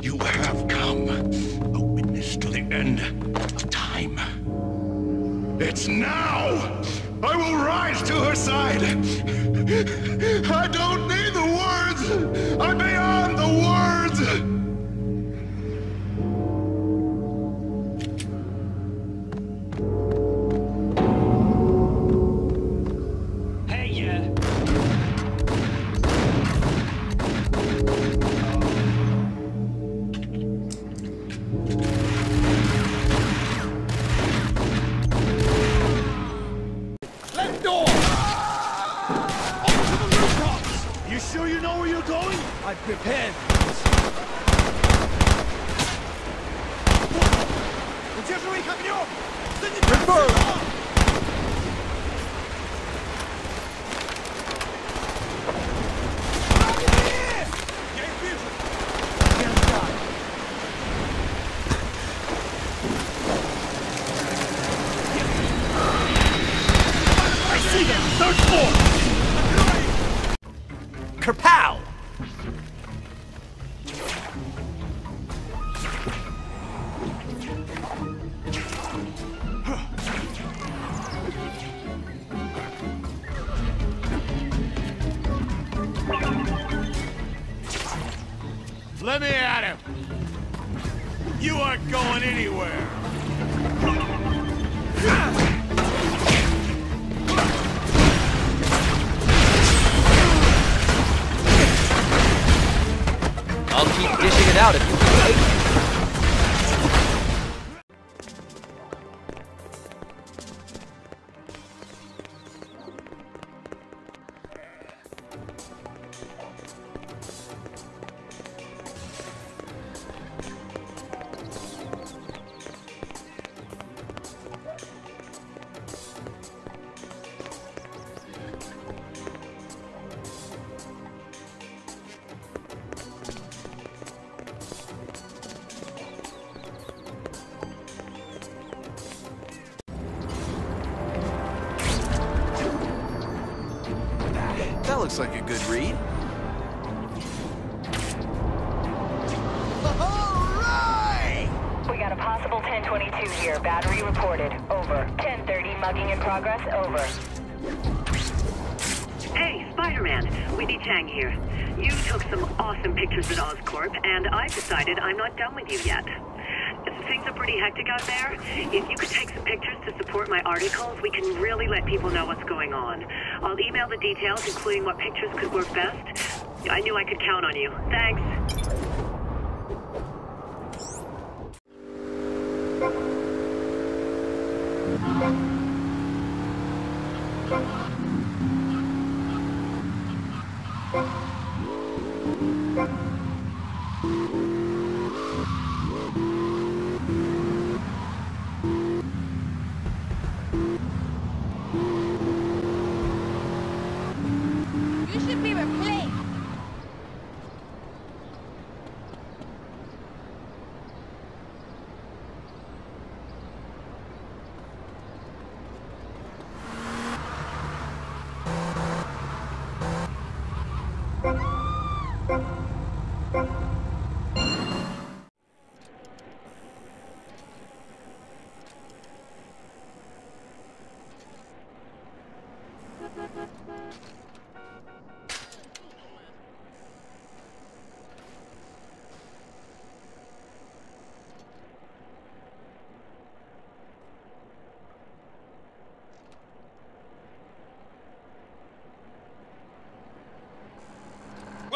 you have come, a witness to the end of time. It's now! I will rise to her side! I don't need the words! I may you know where you're going? I'm prepared. Удерживай их огнем! Confirmed! aren't going anywhere! Looks like a good read. We got a possible 1022 here. Battery reported. Over. 1030 mugging in progress. Over. Hey, Spider-Man. Whitney Chang here. You took some awesome pictures at Oscorp, and I've decided I'm not done with you yet. Things are pretty hectic out there. If you could take some pictures to support my articles, we can really let people know what's going on. I'll email the details, including what pictures could work best. I knew I could count on you. Thanks. You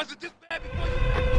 It this bad before you...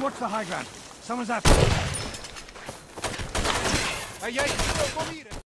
And watch the high ground. Someone's after you. Ay, ay,